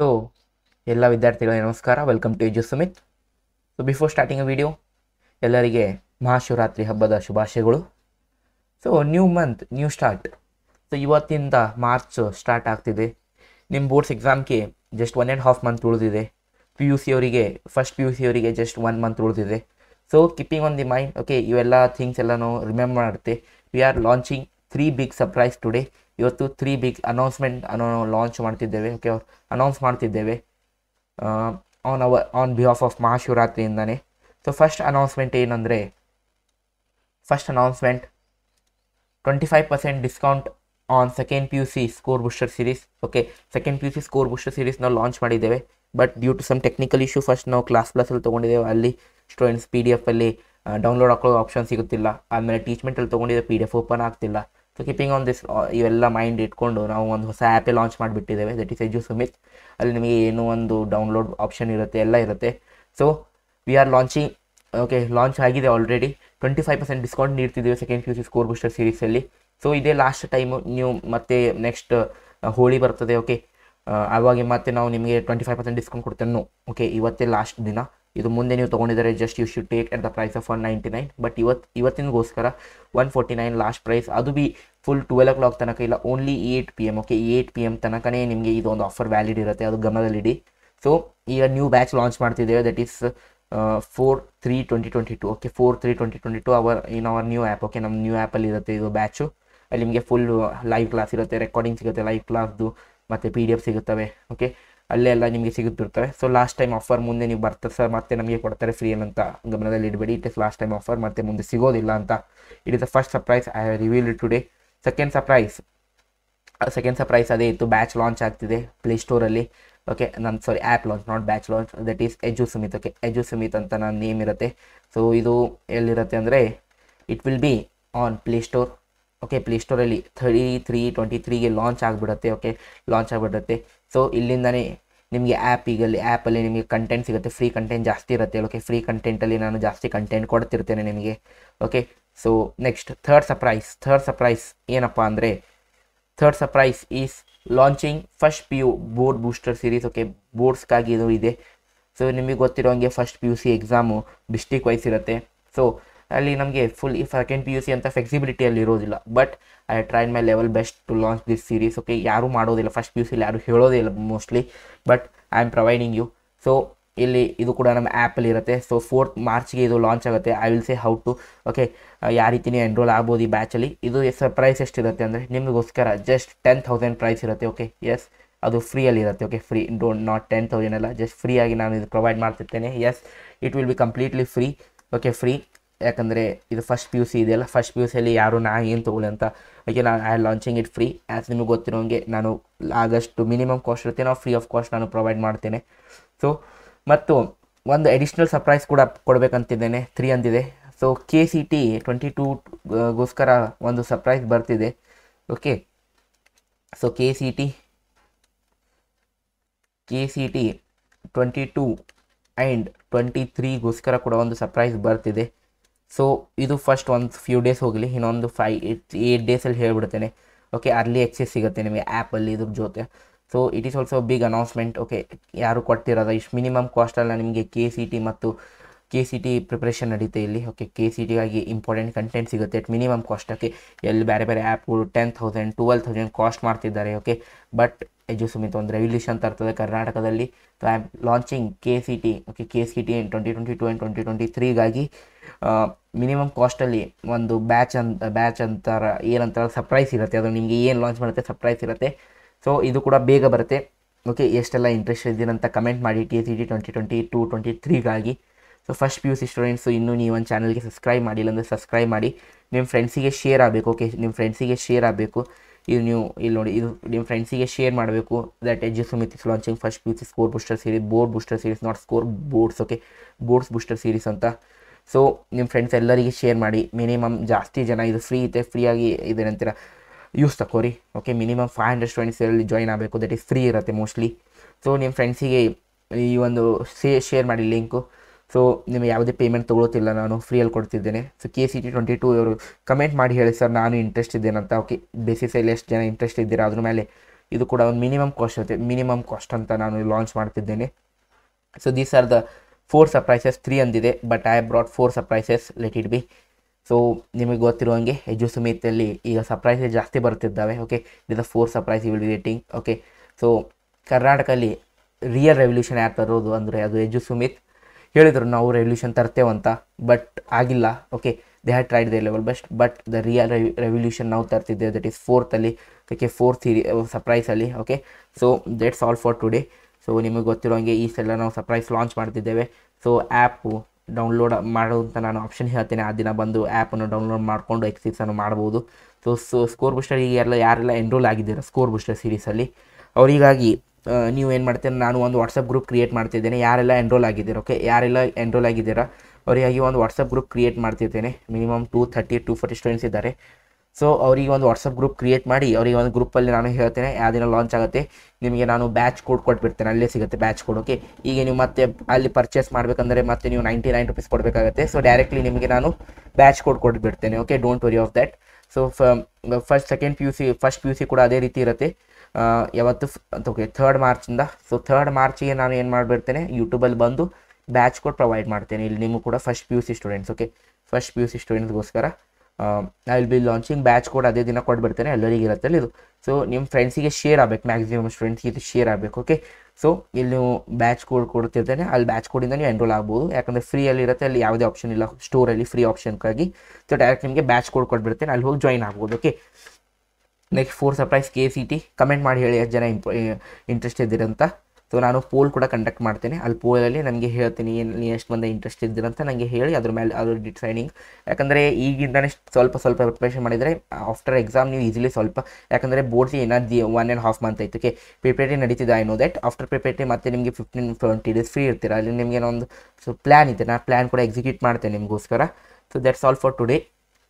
So ಎಲ್ಲ ವಿದ್ಯಾರ್ಥಿಗಳಿಗೆ ನಮಸ್ಕಾರ. Welcome to Edu Sumit so before starting a video ಎಲ್ಲರಿಗೆ ಮಹಾಶಿವರಾತ್ರಿ ಹಬ್ಬದ ಶುಭಾಶಯಗಳು. So new month new start so ಇವತ್ತಿಂದ ಮಾರ್ಚ್ ಸ್ಟಾರ್ಟ್ ಆಗ್ತಿದೆ. ನಿಮ್ಮ ಬೋರ್ಡ್ಸ್ ಎಕ್ಸಾಮ್ಗೆ just one and half month ಉಳಿದಿದೆ. ಪಿ ಯು ಸಿ ಅವರಿಗೆ ಫಸ್ಟ್ ಪಿ ಯು ಸಿ ಅವರಿಗೆ ಜಸ್ಟ್ ಒನ್ ಮಂತ್ ಉಳಿದಿದೆ. So keeping on the mind okay ಇವೆಲ್ಲ ಥಿಂಗ್ಸ್ ಎಲ್ಲನೂ ರಿಮೆಂಬರ್ ಮಾಡುತ್ತೆ. We are launching three big surprise today ಇವತ್ತು three big announcement ಅನ್ನೋ launch ಮಾಡ್ತಿದ್ದೇವೆ. ಓಕೆ ಅನೌನ್ಸ್ ಮಾಡ್ತಿದ್ದೇವೆ. On our on behalf of ಮಹಾಶಿವರಾತ್ರಿಯಿಂದನೇ. So first announcement ಏನಂದರೆ first announcement twenty five percent discount on second P U C score booster series okay second P U C score booster series ನಾವು launch ಮಾಡಿದ್ದೇವೆ. But due to some technical issue first ನಾವು class ಪ್ಲಸಲ್ಲಿ ತೊಗೊಂಡಿದ್ದೇವೆ. ಅಲ್ಲಿ students P D ಎಫಲ್ಲಿ download ಹಾಕೊಳ್ಳೋ option ಸಿಗುತ್ತಿಲ್ಲ. ಆಮೇಲೆ ಟೀಚ್ಮೆಂಟಲ್ಲಿ ತೊಗೊಂಡಿದ್ದೆ ಪಿ ಡಿ ಎಫ್ ಓಪನ್ ಆಗ್ತಿಲ್ಲ. ಸೊ ಕೀಪಿಂಗ್ ಆನ್ ದಿಸ್ ಇವೆಲ್ಲ ಮೈಂಡ್ ಇಟ್ಕೊಂಡು ನಾವು ಒಂದು ಹೊಸ ಆ್ಯಪೇ ಲಾಂಚ್ ಮಾಡಿಬಿಟ್ಟಿದ್ದೇವೆ. ದಟ್ ಈಸ್ ಎಜು ಸುಮಿತ್ ಅಲ್ಲಿ ನಿಮಗೆ ಏನೋ ಒಂದು ಡೌನ್ಲೋಡ್ ಆಪ್ಷನ್ ಇರುತ್ತೆ, ಎಲ್ಲ ಇರುತ್ತೆ. So we are launching okay launch ಆಗಿದೆ already twenty five percent discount ನೀಡ್ತಿದ್ದೀವಿ second Q C score booster ಸೀರೀಸಲ್ಲಿ so ಇದೇ ಲಾಸ್ಟ್ ಟೈಮು ನೀವು ಮತ್ತೆ ನೆಕ್ಸ್ಟ್ ಹೋಳಿ ಬರ್ತದೆ ಓಕೆ ಆವಾಗ ಮತ್ತೆ ನಾವು ನಿಮಗೆ ಟ್ವೆಂಟಿ ಫೈವ್ ಪರ್ಸೆಂಟ್ ಡಿಸ್ಕೌಂಟ್ ಕೊಡ್ತೇನೆ ಓಕೆ ಇವತ್ತೇ ಲಾಸ್ಟ್ ದಿನ. ಇದು ಮುಂದೆ ನೀವು ತೊಗೊಂಡಿದ್ದಾರೆ just you should take at the price of one ninety nine but ಇವತ್ತು ಇವತ್ತಿನಗೋಸ್ಕರ one forty nine last price ಅದು be full twelve o'clock ತನಕ ಇಲ್ಲ only eight P M okay eight P M ತನಕನೇ ನಿಮಗೆ ಇದೊಂದು ಆಫರ್ ವ್ಯಾಲಿಡ್ ಇರುತ್ತೆ, ಅದು ಗಮನದಲ್ಲಿಡಿ. So ಈಗ ನ್ಯೂ ಬ್ಯಾಚ್ ಲಾಂಚ್ ಮಾಡ್ತಿದ್ದೇವೆ that is four three twenty twenty two okay four three twenty twenty two hour in our new app okay ನಮ್ಮ new ಆ್ಯಪಲ್ಲಿ ಇರುತ್ತೆ ಇದು ಬ್ಯಾಚು ಅಲ್ಲಿ ನಿಮಗೆ ಫುಲ್ ಲೈವ್ ಕ್ಲಾಸ್ ಇರುತ್ತೆ ರೆಕಾರ್ಡಿಂಗ್ ಸಿಗುತ್ತೆ ಲೈವ್ ಕ್ಲಾಸ್ದು ಮತ್ತು ಪಿ ಡಿ ಎಫ್ ಸಿಗುತ್ತವೆ ಓಕೆ ಅಲ್ಲೇ ಎಲ್ಲ ನಿಮಗೆ ಸಿಗುತ್ತಿರ್ತವೆ ಸೊ ಲಾಸ್ಟ್ ಟೈಮ್ ಆಫರ್ ಮುಂದೆ ನೀವು ಬರ್ತಾರೆ ಸರ್ ಮತ್ತೆ ನಮಗೆ ಕೊಡ್ತಾರೆ ಫ್ರೀ ಅಂತ ಗಮನದಲ್ಲಿ ಇಡಬೇಡಿ. It is last time offer ಮತ್ತೆ ಮುಂದೆ ಸಿಗೋದಿಲ್ಲ ಅಂತ. It is the first surprise I reveal today second surprise second surprise ಅದೇ ಇತ್ತು. ಬ್ಯಾಚ್ ಲಾಂಚ್ ಆಗ್ತಿದೆ ಪ್ಲೇ ಸ್ಟೋರಲ್ಲಿ ಓಕೆ ನನ್ನ sorry app launch not batch launch that is Edu Sumit okay Edu Sumit ಅಂತ ನನ್ನ ನೇಮ್ ಇರುತ್ತೆ. ಸೊ ಇದು ಎಲ್ಲಿರುತ್ತೆ ಅಂದರೆ it will be on play store okay ಪ್ಲೇಸ್ಟೋರಲ್ಲಿ thirty three twenty ತ್ರೀಗೆ ಲಾಂಚ್ ಆಗಿಬಿಡುತ್ತೆ ಓಕೆ ಲಾಂಚ್ ಆಗಿಬಿಡುತ್ತೆ. ಸೊ ಇಲ್ಲಿಂದನೇ ನಿಮಗೆ ಆ್ಯಪ್ ಈಗಲ್ಲಿ ಆ್ಯಪಲ್ಲಿ ನಿಮಗೆ ಕಂಟೆಂಟ್ ಸಿಗುತ್ತೆ. ಫ್ರೀ ಕಂಟೆಂಟ್ ಜಾಸ್ತಿ ಇರುತ್ತೆ ಓಕೆ ಫ್ರೀ ಕಂಟೆಂಟಲ್ಲಿ ನಾನು ಜಾಸ್ತಿ ಕಂಟೆಂಟ್ ಕೊಡ್ತಿರ್ತೇನೆ ನಿಮಗೆ okay so next third surprise third surprise ಏನಪ್ಪ ಅಂದರೆ third surprise is launching first P U board booster series okay ಬೋರ್ಡ್ಸ್ಗಾಗಿ ಇದು ಇದೆ. ಸೊ ನಿಮಗೆ ಗೊತ್ತಿರೋ ಹಂಗೆ first P U C exam district wise ಇರುತ್ತೆ. ಸೊ ಅಲ್ಲಿ ನಮಗೆ full second P U C ಅಂತ ಫ್ಲೆಕ್ಸಿಬಿಲಿಟಿಯಲ್ಲಿ ಇರೋದಿಲ್ಲ. But I train my level best to launch this series okay ಯಾರೂ ಮಾಡೋದಿಲ್ಲ. ಫಸ್ಟ್ ಪಿ ಯು ಸಿಲಿ ಯಾರು ಹೇಳೋದೇ ಇಲ್ಲ mostly but I am providing you so ಇಲ್ಲಿ ಇದು ಕೂಡ ನಮ್ಮ ಆ್ಯಪಲ್ಲಿ ಇರುತ್ತೆ. ಸೊ ಫೋರ್ತ್ ಮಾರ್ಚ್ಗೆ ಇದು ಲಾಂಚ್ ಆಗುತ್ತೆ. I will say how to okay ಯಾವ ರೀತಿ ಎನ್ರೋಲ್ ಆಗ್ಬೋದು ಈ ಬ್ಯಾಚಲ್ಲಿ ಇದು ಪ್ರೈಸ್ ಎಷ್ಟಿರುತ್ತೆ ಅಂದರೆ ನಿಮಗೋಸ್ಕರ ಜಸ್ಟ್ ಟೆನ್ ತೌಸಂಡ್ ಪ್ರೈಸ್ ಇರುತ್ತೆ ಓಕೆ ಎಸ್ ಅದು ಫ್ರೀಯಲ್ಲಿ ಇರುತ್ತೆ okay free don't not ten thousand ಅಲ್ಲ. ಜಸ್ಟ್ ಫ್ರೀಯಾಗಿ ನಾನು ಇದು provide ಮಾಡ್ತಿರ್ತೇನೆ. Yes it will be completely free okay free ಯಾಕಂದರೆ ಇದು ಫಸ್ಟ್ ಪಿ ಯು ಸಿ ಇದೆಯಲ್ಲ ಫಸ್ಟ್ ಪಿ ಯು ಸಿಯಲ್ಲಿ ಯಾರು ನಾ ಏನು ತೊಗೊಳ್ಳಿ ಅಂತ ಓಕೆ ನಾನು I launching it free as ನಿಮಗೆ ಗೊತ್ತಿರೋಂಗೆ ನಾನು ಆದಷ್ಟು ಮಿನಿಮಮ್ ಕಾಸ್ಟ್ ಇರುತ್ತೆ, ನಾವು ಫ್ರೀ ಆಫ್ ಕಾಸ್ಟ್ ನಾನು ಪ್ರೊವೈಡ್ ಮಾಡ್ತೇನೆ. ಸೊ ಮತ್ತು ಒಂದು ಅಡಿಷ್ನಲ್ ಸರ್ಪ್ರೈಸ್ ಕೂಡ ಕೊಡಬೇಕಂತಿದ್ದೇನೆ three ಅಂದಿದೆ so K C T twenty ಟೂಗೋಸ್ಕರ ಒಂದು ಸರ್ಪ್ರೈಸ್ ಬರ್ತಿದೆ okay so K C T K C T twenty two and twenty ತ್ರೀಗೋಸ್ಕರ ಕೂಡ ಒಂದು ಸರ್ಪ್ರೈಸ್ ಬರ್ತಿದೆ. ಸೊ ಇದು ಫಸ್ಟ್ ಒಂದು ಫ್ಯೂ ಡೇಸ್ ಹೋಗಲಿ, ಇನ್ನೊಂದು ಫೈ ಏಟ್ ಡೇಸಲ್ಲಿ ಹೇಳ್ಬಿಡ್ತೇನೆ. ಓಕೆ ಅರ್ಲಿ ಎಕ್ಸೆಸ್ ಸಿಗುತ್ತೆ ನಿಮಗೆ ಆ್ಯಪಲ್ಲಿ ಇದ್ರ ಜೊತೆ. So it is also big announcement okay ಯಾರು ಕೊಡ್ತಿರೋದ? ಇಷ್ಟು ಮಿನಿಮಮ್ ಕಾಸ್ಟಲ್ಲ ನಿಮಗೆ ಕೆ ಸಿ ಟಿ ಮತ್ತು ಕೆ ಸಿ ಟಿ ಪ್ರಿಪ್ರೇಷನ್ ನಡೀತೆ ಇಲ್ಲಿ. ಓಕೆ ಕೆ ಸಿ ಟಿಗಾಗಿ ಇಂಪಾರ್ಟೆಂಟ್ ಕಂಟೆಂಟ್ ಸಿಗುತ್ತೆ. ಅಟ್ ಮಿನಿಮಮ್ ಕಾಸ್ಟಕ್ಕೆ ಎಲ್ಲಿ ಬೇರೆ ಬೇರೆ ಆ್ಯಪ್ಗಳು ten thousand twelve thousand cost ಮಾಡ್ತಿದ್ದಾರೆ. ಓಕೆ ಬಟ್ ಎಜು ಸುಮಿತ್ ಒಂದು ರೆವಲ್ಯೂಷನ್ ತರ್ತದೆ. ಕರ್ನಾಟಕದಲ್ಲಿ I am launching K C T okay K C T twenty twenty two and twenty twenty ತ್ರೀಗಾಗಿ minimum ಕಾಸ್ಟಲ್ಲಿ ಒಂದು ಬ್ಯಾಚ್ ಅಂತ ಬ್ಯಾಚ್ ಅಂತಾರ, ಏನಂತಾರ ಸರ್ಪ್ರೈಸ್ ಇರುತ್ತೆ. ಅದು ನಿಮಗೆ ಏನು ಲಾಂಚ್ ಮಾಡುತ್ತೆ ಸರ್ಪ್ರೈಸ್ ಇರುತ್ತೆ. ಸೊ ಇದು ಕೂಡ ಬೇಗ ಬರುತ್ತೆ. ಓಕೆ ಎಷ್ಟೆಲ್ಲ ಇಂಟ್ರೆಸ್ಟ್ ಇದ್ದೀರಂತ ಕಮೆಂಟ್ ಮಾಡಿ T C T twenty twenty two twenty ತ್ರೀಗಾಗಿ so first P U C students ಇನ್ನೂ ನೀವು ಒಂದು ಚಾನಲ್ಗೆ ಸಬ್ಸ್ಕ್ರೈಬ್ ಮಾಡಿಲ್ಲ ಅಂದರೆ ಸಬ್ಸ್ಕ್ರೈಬ್ ಮಾಡಿ. ನಿಮ್ಮ ಫ್ರೆಂಡ್ಸಿಗೆ ಶೇರ್ ಆಗಬೇಕು ಓಕೆ ನಿಮ್ಮ ಫ್ರೆಂಡ್ಸಿಗೆ ಶೇರ್ ಆಗಬೇಕು. ಇದು ನೀವು ಇಲ್ಲಿ ನೋಡಿ, ಇದು ನಿಮ್ಮ ಫ್ರೆಂಡ್ಸಿಗೆ ಶೇರ್ ಮಾಡಬೇಕು. That Edu Sumit is launching first P U C score booster series board booster series not score boards okay boards booster series ಅಂತ. ಸೊ ನಿಮ್ಮ ಫ್ರೆಂಡ್ಸ್ ಎಲ್ಲರಿಗೆ ಶೇರ್ ಮಾಡಿ. ಮಿನಿಮಮ್ ಜಾಸ್ತಿ ಜನ ಇದು ಫ್ರೀ ಇದೆ ಫ್ರೀಯಾಗಿ ಇದೇನಂತೀರ ಯೂಸ್ ತಗೋರಿ okay minimum five hundred students ಇದರಲ್ಲಿ ಜಾಯ್ನ್ ಆಗಬೇಕು. ದಟ್ ಈಸ್ ಫ್ರೀ ಇರುತ್ತೆ ಮೋಸ್ಟ್ಲಿ ಸೊ ನಿಮ್ಮ ಫ್ರೆಂಡ್ಸಿಗೆ ಈ ಒಂದು ಶೇರ್ ಮಾಡಿ ಲಿಂಕು ಸೊ ನಿಮಗೆ ಯಾವುದೇ ಪೇಮೆಂಟ್ ತೊಗೊಳ್ತಿಲ್ಲ, ನಾನು ಫ್ರೀಯಲ್ಲಿ ಕೊಡ್ತಿದ್ದೇನೆ. So K C T twenty two ಇವರು ಕಮೆಂಟ್ ಮಾಡಿ ಹೇಳಿ, ಸರ್, ನಾನು ಇಂಟ್ರೆಸ್ಟ್ ಇದ್ದೇನಂತ. ಓಕೆ ಬೇಸಿಸಲ್ಲಿ ಎಷ್ಟು ಜನ ಇಂಟ್ರೆಸ್ಟ್ ಇದ್ದೀರಾ? ಅದ್ರ ಮೇಲೆ ಇದು ಕೂಡ ಒಂದು ಮಿನಿಮಮ್ ಕಾಸ್ಟ್ ಇರುತ್ತೆ. ಮಿನಿಮಮ್ ಕಾಸ್ಟ್ ಅಂತ ನಾನು ಲಾಂಚ್ ಮಾಡ್ತಿದ್ದೇನೆ. So these are the four surprises three ಅಂದಿದೆ but I brought four surprises let it be so ನಿಮಗೆ ಗೊತ್ತಿರೋ ಹಂಗೆ ಎಜು ಸುಮಿತಲ್ಲಿ ಈಗ ಸರ್ಪ್ರೈಸಸ್ ಜಾಸ್ತಿ ಬರ್ತಿದ್ದಾವೆ. Okay it four surprise will be waiting okay so ಕರ್ನಾಟಕದಲ್ಲಿ ರಿಯಲ್ ರೆವಲ್ಯೂಷನ್ ಯಾರು ತರೋದು ಅಂದರೆ ಅದು ಎಜು ಸುಮಿತ್ ಹೇಳಿದರು, ನಾವು ರೆವಲ್ಯೂಷನ್ ತರ್ತೇವಂತ ಬಟ್ ಆಗಿಲ್ಲ okay they had tried the level best but the real revolution ನಾವು ತರ್ತಿದ್ದೇವೆ ದಟ್ ಈಸ್ ಫೋರ್ತಲ್ಲಿ okay fourth series ಸರ್ಪ್ರೈಸಲ್ಲಿ okay so that's all for today so ನಿಮಗೆ ಗೊತ್ತಿರೋ ಹಾಗೆ ಈ ಸಲ ನಾವು ಸರ್ಪ್ರೈಸ್ ಲಾಂಚ್ ಮಾಡ್ತಿದ್ದೇವೆ. ಸೊ ಆ್ಯಪು ಡೌನ್ಲೋಡ್ ಮಾಡೋದಂತ ನಾನು ಆಪ್ಷನ್ ಹೇಳ್ತೇನೆ, ಆ ದಿನ ಬಂದು ಆ್ಯಪನ್ನು ಡೌನ್ಲೋಡ್ ಮಾಡಿಕೊಂಡು ಎಕ್ಸಿಸನ್ನು ಮಾಡ್ಬೋದು. ಸೊ ಸೊ ಸ್ಕೋರ್ ಬೂಸ್ಟರ್ ಈಗ ಎಲ್ಲ ಯಾರೆಲ್ಲ ಎನ್ರೋಲ್ ಆಗಿದ್ದೀರಾ ಸ್ಕೋರ್ ಬೂಸ್ಟರ್ ಸೀರೀಸಲ್ಲಿ ಅವರಿಗಾಗಿ ನೀವು ಏನು ಮಾಡ್ತೀರ? ನಾನು ಒಂದು ವಾಟ್ಸಪ್ ಗ್ರೂಪ್ ಕ್ರಿಯೇಟ್ ಮಾಡ್ತಿದ್ದೇನೆ. ಯಾರೆಲ್ಲ ಎನ್ರೋಲ್ ಆಗಿದ್ದೀರ? ಓಕೆ ಯಾರೆಲ್ಲ ಎನ್ರೋಲ್ ಆಗಿದ್ದೀರಾ? ಅವರಿಗಾಗಿ ಒಂದು ವಾಟ್ಸಪ್ ಗ್ರೂಪ್ ಕ್ರಿಯೇಟ್ ಮಾಡ್ತಿದ್ದೇನೆ. Minimum two thirty two forty students ಇದ್ದಾರೆ. ಸೊ ಅವರಿಗೆ ಒಂದು ವಾಟ್ಸಪ್ ಗ್ರೂಪ್ ಕ್ರಿಯೇಟ್ ಮಾಡಿ, ಅವರಿಗೆ ಒಂದು ಗ್ರೂಪಲ್ಲಿ ನಾನು ಹೇಳ್ತೇನೆ ಯಾವ ದಿನ ಲಾಂಚ್ ಆಗುತ್ತೆ. ನಿಮಗೆ ನಾನು ಬ್ಯಾಚ್ ಕೋಡ್ ಕೊಟ್ಬಿಡ್ತೇನೆ. ಅಲ್ಲೇ ಸಿಗುತ್ತೆ ಬ್ಯಾಚ್ ಕೋಡ್ ಓಕೆ ಈಗ ನೀವು ಮತ್ತೆ ಅಲ್ಲಿ ಪರ್ಚೇಸ್ ಮಾಡಬೇಕಂದ್ರೆ ಮತ್ತೆ ನೀವು ನೈಂಟಿ ನೈನ್ ರುಪೀಸ್ ಕೊಡಬೇಕಾಗುತ್ತೆ. ಸೊ ಡೈರೆಕ್ಟ್ಲಿ ನಿಮಗೆ ನಾನು batch code ಕೊಟ್ಬಿಡ್ತೇನೆ okay don't worry of that so first second P U C first P U C ಕೂಡ ಅದೇ ರೀತಿ ಇರುತ್ತೆ. ಯಾವತ್ತು ಓಕೆ ಥರ್ಡ್ ಮಾರ್ಚಿಂದ ಸೊ ಥರ್ಡ್ ಮಾರ್ಚಿಗೆ ನಾನು ಏನು ಮಾಡಿಬಿಡ್ತೇನೆ ಯೂಟ್ಯೂಬಲ್ಲಿ ಬಂದು ಬ್ಯಾಚ್ ಕೋಡ್ ಪ್ರೊವೈಡ್ ಮಾಡ್ತೇನೆ. ಇಲ್ಲಿ ನಿಮಗೂ ಕೂಡ first P U C students okay first P U C ಸ್ಟೂಡೆಂಟ್ಸ್ಗೋಸ್ಕರ I will be launching batch code ಅದೇ ದಿನ ಕೊಟ್ಬಿಡ್ತೇನೆ ಎಲ್ಲರಿಗೆ ಇರುತ್ತೆ ಇದು. ಸೊ ನಿಮ್ಮ ಫ್ರೆಂಡ್ಸಿಗೆ ಶೇರ್ ಆಗಬೇಕು ಮ್ಯಾಕ್ಸಿಮಮ್ ಸ್ಟೂಡೆಂಟ್ಸ್ಗೆ ಇದು ಶೇರ್ ಆಗಬೇಕು ಓಕೆ ಸೊ ಇಲ್ಲಿ ನೀವು ಬ್ಯಾಚ್ ಕೋಡ್ ಕೊಡ್ತಿರ್ತೇನೆ, ಅಲ್ಲಿ ಬ್ಯಾಚ್ ಕೋಡಿಂದ ನೀವು ಎನ್ರೋಲ್ ಆಗ್ಬೋದು. ಯಾಕಂದರೆ ಫ್ರೀಯಲ್ಲಿ ಇರುತ್ತೆ, ಅಲ್ಲಿ ಯಾವುದೇ ಆಪ್ಷನ್ ಇಲ್ಲ ಸ್ಟೋರಲ್ಲಿ ಫ್ರೀ ಆಪ್ಷನ್ಗಾಗಿ ಸೊ ಡೈರೆಕ್ಟ್ ನಿಮಗೆ ಬ್ಯಾಚ್ ಕೋಡ್ ಕೊಟ್ಬಿಡ್ತೇನೆ ಅಲ್ಲಿ ಹೋಗಿ ಜಾಯಿನ್ ಆಗ್ಬೋದು okay next four surprise K C T comment ಮಾಡಿ ಹೇಳಿ ಎಷ್ಟು ಜನ ಇಂಪ್ ಇಂಟ್ರೆಸ್ಟ್ ಇದ್ದೀರಂತ. ಸೊ ನಾನು ಪೋಲ್ ಕೂಡ ಕಂಡಕ್ಟ್ ಮಾಡ್ತೇನೆ. ಅಲ್ಲಿ ಪೋಲಲ್ಲಿ ನನಗೆ ಹೇಳ್ತೀನಿ ಏನು ಎಷ್ಟು ಮಂದಿ ಇಂಟ್ರೆಸ್ಟ್ ಇದ್ದೀರಂತ ನನಗೆ ಹೇಳಿ ಅದ್ರ ಮೇಲೆ ಅದ್ರ ಡಿಸೈಡಿಂಗ್ ಯಾಕಂದರೆ ಈಗಿಂದನೇ ಸ್ವಲ್ಪ ಸ್ವಲ್ಪ ಪ್ರಿಪ್ರೇಷನ್ ಮಾಡಿದರೆ ಆಫ್ಟರ್ ಎಕ್ಸಾಮ್ ನೀವು ಈಸಿಲಿ ಸ್ವಲ್ಪ ಯಾಕಂದರೆ ಬೋರ್ಡ್ಸ್ ಏನಾದ್ರು ಒನ್ ಆ್ಯಂಡ್ ಹಾಫ್ ಮಂತ್ ಆಯ್ತು. ಓಕೆ ಪ್ರಿಪೇರಿ ನಡೀತಿದೆ I know that after prepare ಮತ್ತೆ ನಿಮಗೆ ಫಿಫ್ಟೀನ್ ಟ್ವೆಂಟಿ ಡೇಸ್ ಫ್ರೀ ಇರ್ತೀರ. ಅಲ್ಲಿ ನಿಮಗೆ ಒಂದು ಸೊ ಪ್ಲ್ಯಾನ್ ಇದೆ. ನಾನು ಪ್ಲ್ಯಾನ್ ಕೂಡ ಎಕ್ಸಿಕ್ಯೂಟ್ ಮಾಡ್ತೇನೆ ನಿಮಗೋಸ್ಕರ. So that's all for today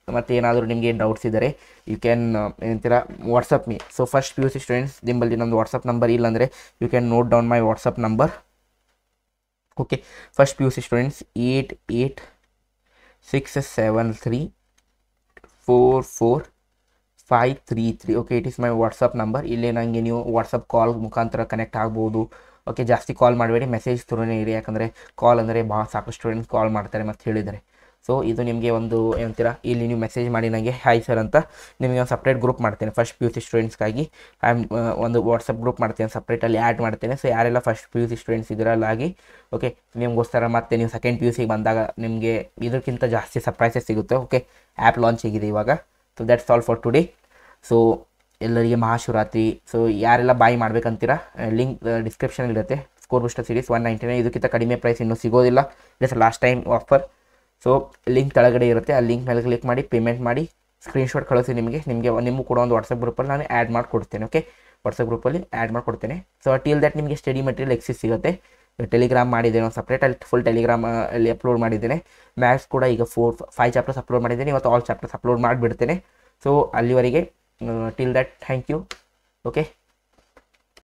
ಮತ್ತು ಏನಾದರೂ ನಿಮಗೆ ಡೌಟ್ಸ್ ಇದ್ದರೆ you can ಏನಂತೀರ WhatsApp me so first P U C students ನಿಮ್ಮಲ್ಲಿ ನಮ್ಮದು ವಾಟ್ಸಪ್ ನಂಬರ್ ಇಲ್ಲಾಂದರೆ you can note down my WhatsApp number okay first P U C students eight eight six seven three four four five three three okay it is my WhatsApp number ಇಲ್ಲಿ ನನಗೆ ನೀವು WhatsApp ಕಾಲ್ ಮುಖಾಂತರ connect ಆಗ್ಬೋದು. Okay ಜಾಸ್ತಿ ಕಾಲ್ ಮಾಡಬೇಡಿ message ಥ್ರೂನೇ ಇರಿ. ಯಾಕಂದರೆ ಕಾಲ್ ಅಂದರೆ ಭಾಳ ಸಾಕಷ್ಟು ಸ್ಟೂಡೆಂಟ್ಸ್ ಕಾಲ್ ಮಾಡ್ತಾರೆ ಮತ್ತು ಹೇಳಿದ್ದಾರೆ. ಸೊ ಇದು ನಿಮಗೆ ಒಂದು, ಏನಂತೀರ, ಇಲ್ಲಿ ನೀವು ಮೆಸೇಜ್ ಮಾಡಿ ನನಗೆ ಹಾಯ್ ಸರ್ ಅಂತ ನಿಮಗೆ ಒಂದು ಸಪ್ರೇಟ್ ಗ್ರೂಪ್ ಮಾಡ್ತೇನೆ. ಫಸ್ಟ್ ಪಿ ಯು ಸಿ ಸ್ಟೂಡೆಂಟ್ಸ್ಗಾಗಿ ಐ ಒಂದು ವಾಟ್ಸಪ್ ಗ್ರೂಪ್ ಮಾಡ್ತೇನೆ ಸಪ್ರೇಟಲ್ಲಿ ಆ್ಯಡ್ ಮಾಡ್ತೇನೆ. ಸೊ ಯಾರೆಲ್ಲ first P U C students ಇದರಲ್ಲಾಗಿ okay ನಿಮಗೋಸ್ಕರ ಮತ್ತೆ ನೀವು ಸೆಕೆಂಡ್ ಪಿ ಯು ಸಿಗೆ ಬಂದಾಗ ನಿಮಗೆ ಇದಕ್ಕಿಂತ ಜಾಸ್ತಿ ಸರ್ಪ್ರೈಸಸ್ ಸಿಗುತ್ತೆ ಓಕೆ ಆ್ಯಪ್ ಲಾಂಚ್ ಆಗಿದೆ ಇವಾಗ. So that's all for today so ಎಲ್ಲರಿಗೆ ಮಹಾಶಿವರಾತ್ರಿ. ಸೊ ಯಾರೆಲ್ಲ ಬಾಯ್ ಮಾಡ್ಬೇಕಂತೀರಾ ಲಿಂಕ್ ಡಿಸ್ಕ್ರಿಪ್ಷನ್ ಇರುತ್ತೆ. Score booster series one ninety nine ಇದಕ್ಕಿಂತ ಕಡಿಮೆ ಪ್ರೈಸ್ ಇನ್ನೂ ಸಿಗೋದಿಲ್ಲ. It's last time offer so link ಕೆಳಗಡೆ ಇರುತ್ತೆ. ಆ ಲಿಂಕ್ ಮೇಲೆ ಕ್ಲಿಕ್ ಮಾಡಿ ಪೇಮೆಂಟ್ ಮಾಡಿ ಸ್ಕ್ರೀನ್ಶಾಟ್ ಕಳಿಸಿ ನಿಮಗೆ. ನಿಮಗೆ ನಿಮಗೂ ಕೂಡ ಒಂದು ವಾಟ್ಸಪ್ ಗ್ರೂಪಲ್ಲಿ ನಾನು ಆ್ಯಡ್ ಮಾಡಿಕೊಡ್ತೇನೆ ಓಕೆ ವಾಟ್ಸಪ್ ಗ್ರೂಪಲ್ಲಿ ಆ್ಯಡ್ ಮಾಡಿಕೊಡ್ತೇನೆ. ಸೊ ಟಿಲ್ ದಟ್ ನಿಮಗೆ ಸ್ಟಡಿ ಮೆಟೀರಿಯಲ್ ಎಕ್ಸಿಸ್ ಸಿಗುತ್ತೆ. ಟೆಲಿಗ್ರಾಮ್ ಮಾಡಿದ್ದೇನೆ ಒಂದು ಸಪ್ರೇಟ್ ಅಲ್ಲಿ ಫುಲ್ ಟೆಲಿಗ್ರಾಮ್ ಅಲ್ಲಿ ಅಪ್ಲೋಡ್ ಮಾಡಿದ್ದೇನೆ. ಮ್ಯಾಥ್ಸ್ ಕೂಡ ಈಗ ಫೋರ್ ಫೈವ್ ಚಾಪ್ಟರ್ಸ್ ಅಪ್ಲೋಡ್ ಮಾಡಿದ್ದೇನೆ. ಇವತ್ತು ಆಲ್ ಚಾಪ್ಟರ್ಸ್ ಅಪ್ಲೋಡ್ ಮಾಡಿಬಿಡ್ತೇನೆ. ಸೊ ಅಲ್ಲಿವರೆಗೆ till that thank you okay